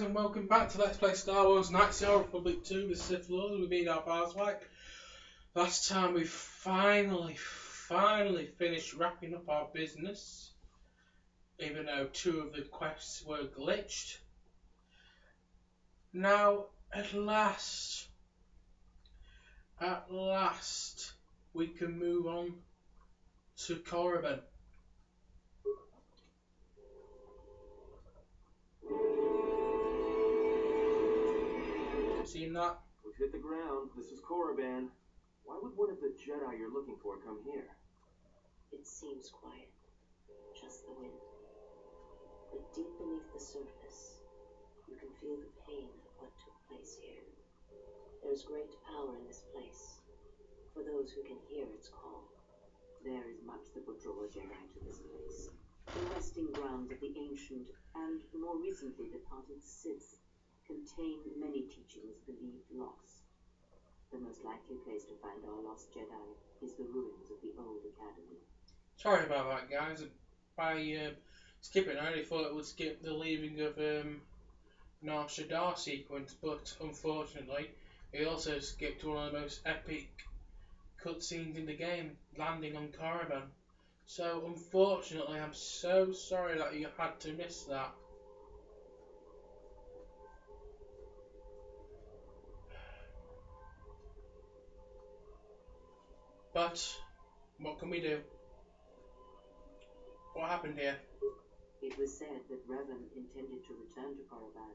and welcome back to Let's Play Star Wars Knights of the Old Republic 2 with Sith Lord with me, Darth Arswag. Last time we finally, finally finished wrapping up our business, even though two of the quests were glitched. Now, at last, at last, we can move on to Korriban. Seen that? We've hit the ground. This is Korriban. Why would one of the Jedi you're looking for come here? It seems quiet. Just the wind. But deep beneath the surface, you can feel the pain of what took place here. There's great power in this place. For those who can hear its call. There is much that would draw a Jedi to this place. The resting grounds of the ancient and more recently departed Sith contain many teachings believed lost. The most likely place to find our lost Jedi is the ruins of the old academy. Sorry about that, guys. By uh, skipping, I only thought it would skip the leaving of um, Nar Shaddaa sequence, but unfortunately, it also skipped one of the most epic cutscenes in the game, landing on Korriban. So, unfortunately, I'm so sorry that you had to miss that. But, what can we do? What happened here? It was said that Revan intended to return to Korriban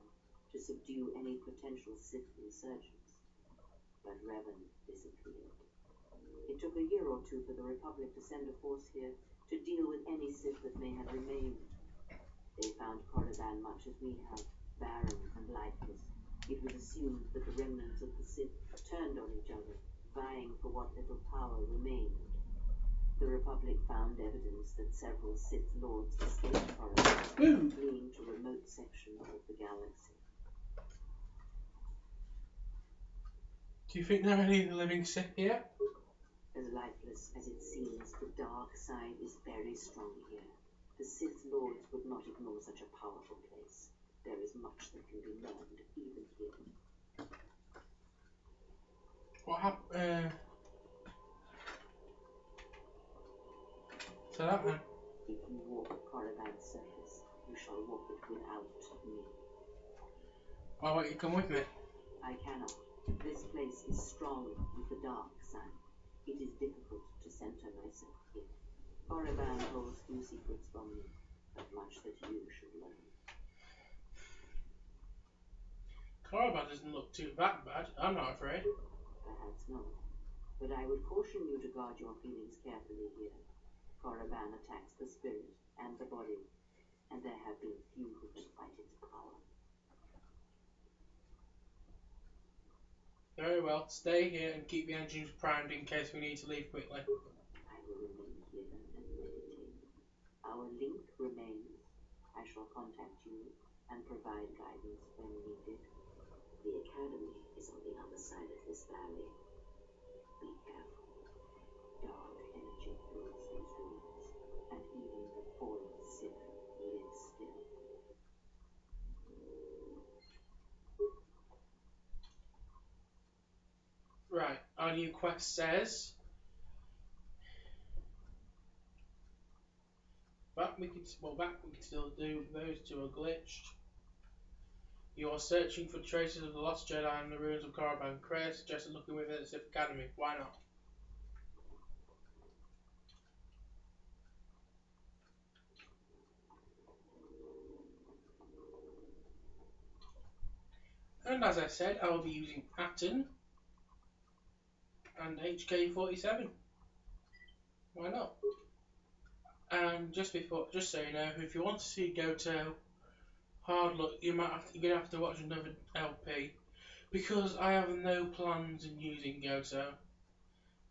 to subdue any potential Sith insurgents. But Revan disappeared. It took a year or two for the Republic to send a force here to deal with any Sith that may have remained. They found Korriban much as we have, barren and lifeless. It was assumed that the remnants of the Sith turned on each other, vying for what little power remained. The Republic found evidence that several Sith Lords escaped Boom. fleeing to remote sections of the galaxy. Do you think there are any living Sith here? As lifeless as it seems, the dark side is very strong here. The Sith Lords would not ignore such a powerful place. There is much that can be learned even here. What happened? Uh... So that then. If you walk Korriban's surface, you shall walk it without me. Why won't you come with me? I cannot. This place is strong with the dark side. It is difficult to center myself here. Korriban holds few secrets from me, but much that you should learn. Korriban doesn't look too that bad. I'm not afraid. Perhaps not. But I would caution you to guard your feelings carefully here. Korriban attacks the spirit and the body, and there have been few who can fight its power. Very well. Stay here and keep the engines primed in case we need to leave quickly. I will remain here and meditate. Our link remains. I shall contact you and provide guidance when needed. Of. Be careful. Dark energy fills these rooms, and even the fallen Sith live still. Right. Our new quest says. That we can well that we can still do. Those two are glitched. You are searching for traces of the lost Jedi in the ruins of Korriban. Kreia suggested looking within the Sith Academy. Why not? And as I said, I will be using Atton and HK47. Why not? And just before, just so you know, if you want to see Goto hard luck. you might have to, you're gonna have to watch another LP because I have no plans in using Goto.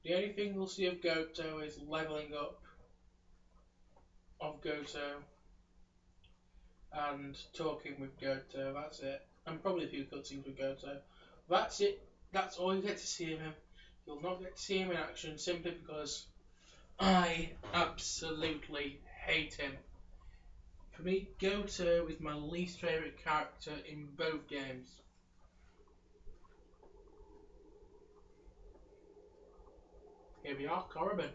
The only thing we'll see of Goto is leveling up of Goto and talking with Goto. That's it, and probably a few cutscenes with Goto. That's it. That's all you get to see of him. You'll not get to see him in action simply because I absolutely hate him. For me, Goto is my least favourite character in both games. Here we are, Korriban.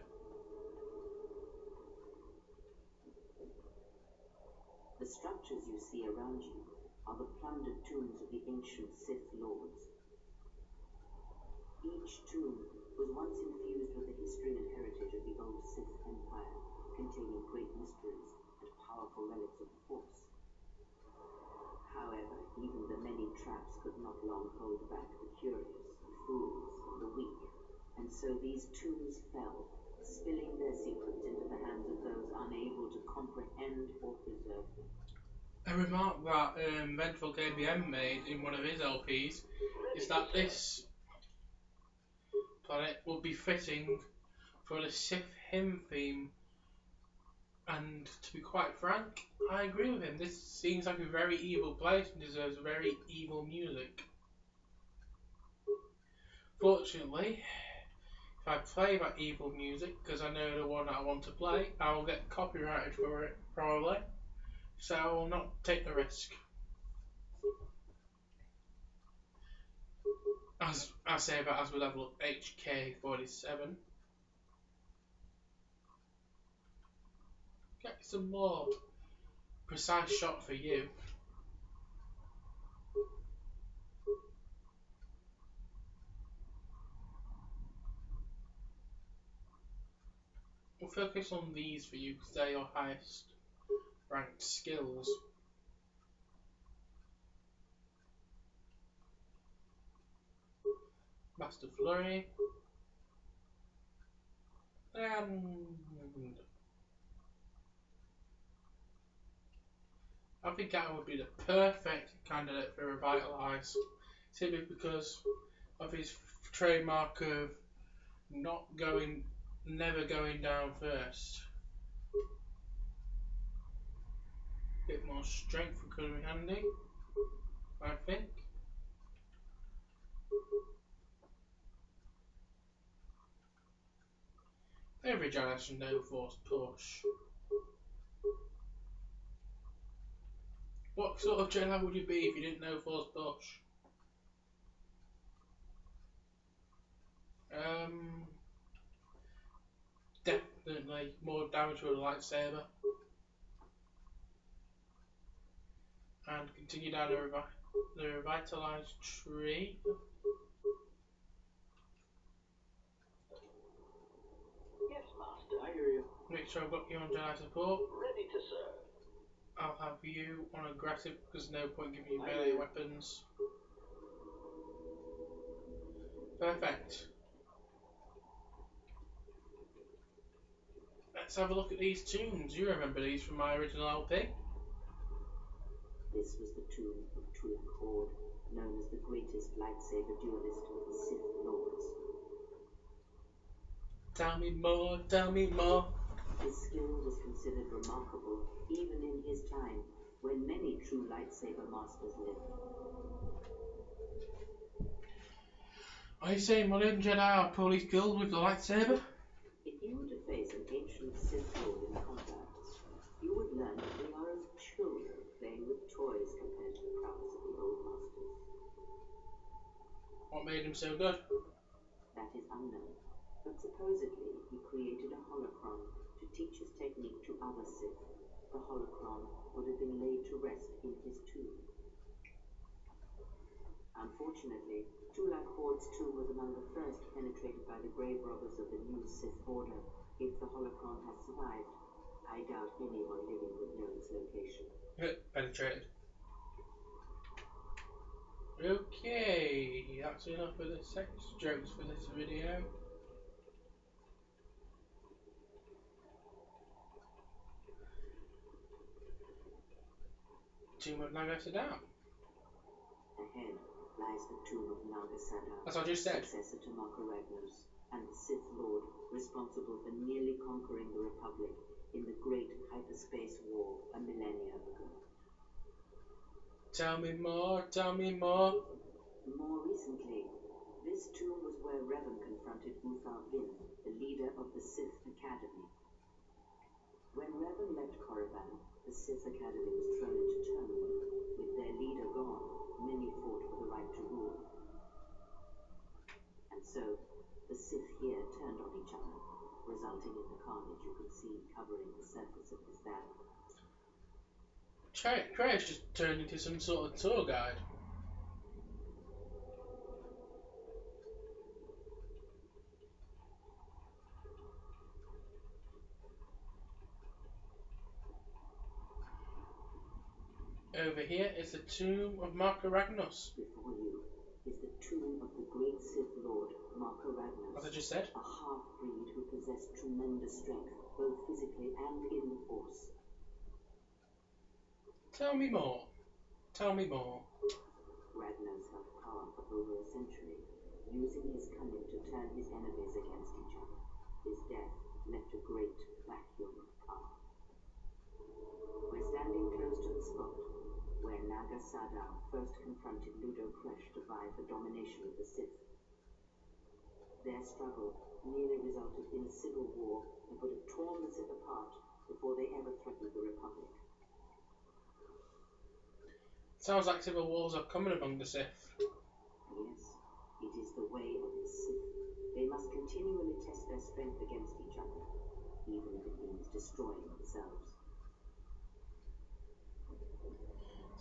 The structures you see around you are the plundered tombs of the ancient Sith Lords. Each tomb was once infused with the history and heritage of the old Sith Empire, containing great mysteries powerful relics of Force. However, even the many traps could not long hold back the curious, the fools, the weak, and so these tombs fell, spilling their secrets into the hands of those unable to comprehend or preserve them. A remark that um, Vengeful KBM made in one of his LPs is that this planet would be fitting for the Sith hymn theme. And to be quite frank, I agree with him. This seems like a very evil place and deserves very evil music. Fortunately, if I play that evil music, because I know the one that I want to play, I will get copyrighted for it, probably. So I will not take the risk. As I say that as we level up HK47. Get some more precise shot for you. We'll focus on these for you because they're your highest ranked skills. Master Flurry. And I think that would be the perfect candidate for Revitalize, simply because of his trademark of not going, never going down first. Bit more strength would come in handy, I think. Every should know Force Push. What sort of Jedi would you be if you didn't know Force Push? Um, definitely more damage with a lightsaber. And continue down the, revi the revitalized tree. Yes, Master. I hear you. Make sure I've got you on Jedi support. Ready to serve. I'll you on aggressive because no point giving you melee weapons. Perfect. Let's have a look at these tombs. You remember these from my original LP? This was the tomb of Tulak Hord, known as the greatest lightsaber duelist of the Sith Lords. Tell me more, tell me more. His skill was considered remarkable even in his time, when many true lightsaber masters lived. Are you saying modern Jedi are poorly skilled with the lightsaber? If you were to face an ancient Sith Lord in combat, you would learn that they are as children playing with toys compared to the prowess of the old masters. What made him so good? But supposedly he created a holocron to teach his technique to other Sith. The holocron would have been laid to rest in his tomb. Unfortunately, Tulak Hord's tomb was among the first penetrated by the grave robbers of the new Sith Order. If the holocron has survived, I doubt anyone living would know its location. Penetrated. Okay, that's enough of the sex jokes for this video. Tomb of. Ahead lies the tomb of Naga Sadow. That's what I just said. successor to Marka Ragnos, and the Sith Lord responsible for nearly conquering the Republic in the Great Hyperspace War a millennia ago. Tell me more, tell me more. More recently, this tomb was where Revan confronted Uthar Wynn, the leader of the Sith Academy. When Revan left Korriban, the Sith Academy was thrown into turmoil. With their leader gone, many fought for the right to rule. And so, the Sith here turned on each other, resulting in the carnage you can see covering the surface of this valley. Kreia's just turned into some sort of tour guide. Over here is the tomb of Marka Ragnos, Before you is the tomb of the great Sith Lord, Marka as I just said. a half-breed who possessed tremendous strength, both physically and in the Force. Tell me more. Tell me more. Ragnos held power for over a century, using his cunning to turn his enemies against each other. His death left a great vacuum of power. We're standing close to the spot where Naga Sadow first confronted Ludo Kresh to vie for domination of the Sith. Their struggle nearly resulted in a civil war that would have torn the Sith apart before they ever threatened the Republic. Sounds like civil wars are coming among the Sith. Yes, it is the way of the Sith. They must continually test their strength against each other, even if it means destroying themselves.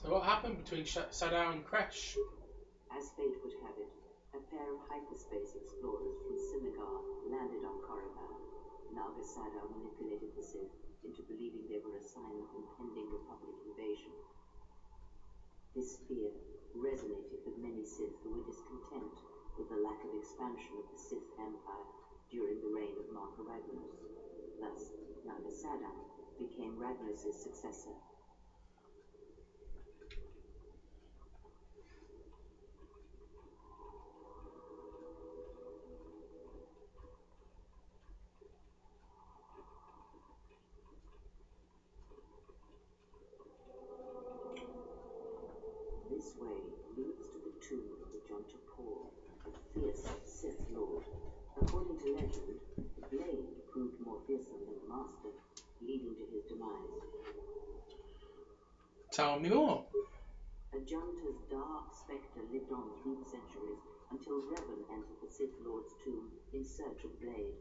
So what happened between Sadow and Kresh? As fate would have it, a pair of hyperspace explorers from Simigar landed on Korriban. Naga Sadow manipulated the Sith into believing they were a sign of impending Republic invasion. This fear resonated with many Sith who were discontent with the lack of expansion of the Sith Empire during the reign of Marka Ragnos. Thus, Naga Sadow became Ragnos' successor. This way leads to the tomb of the Ajunta Pall, a fierce Sith Lord. According to legend, the blade proved more fearsome than the master, leading to his demise. Tell me more. Ajunta's dark spectre lived on through the centuries until Revan entered the Sith Lord's tomb in search of Blade.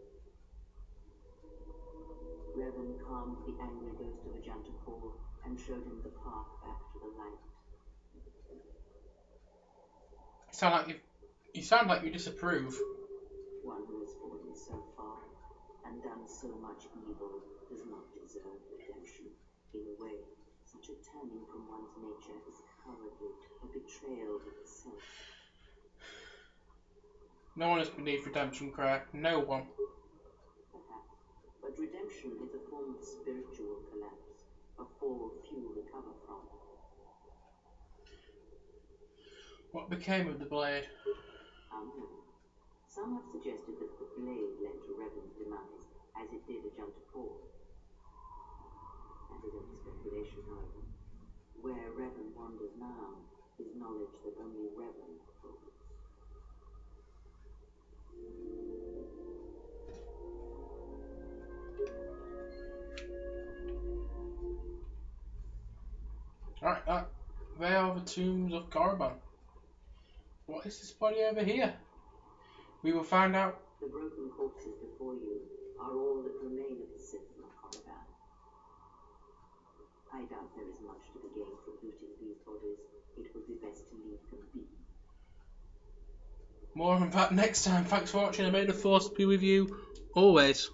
Revan calmed the angry ghost of a Ajunta Pall and showed him the path back to the light. You sound like you. You sound like you disapprove. One who has fallen so far and done so much evil does not deserve redemption. In a way, such a turning from one's nature is cowardly, a betrayal of the self. No one is beneath redemption, Kreia. No one. Perhaps. But redemption is a form of spiritual collapse, a fall few recover from. What became of the blade? Unknown. Some have suggested that the blade led to Revan's demise, as it did Ajunta Pall. That is only speculation, however. Where Revan wanders now is knowledge that only Revan holds. Alright, that. Are the tombs of Korriban. What is this body over here? We will find out. The broken corpses before you are all that remain of the Sith of Korriban. I doubt there is much to be gained from looting these bodies. It would be best to leave them be. More on that next time. Thanks for watching. I may the force be with you always.